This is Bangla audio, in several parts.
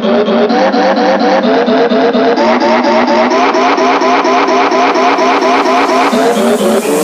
Thank you.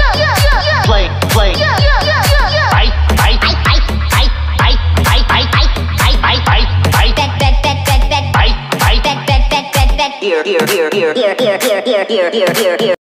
ear, ear, ear, ear, ear, ear, ear, ear, ear, ear, ear.